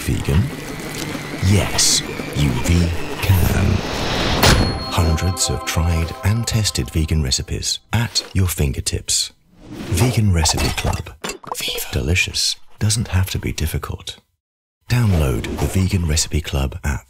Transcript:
vegan? Yes, you can. Hundreds of tried and tested vegan recipes at your fingertips. Vegan Recipe Club. Delicious doesn't have to be difficult. Download the Vegan Recipe Club app.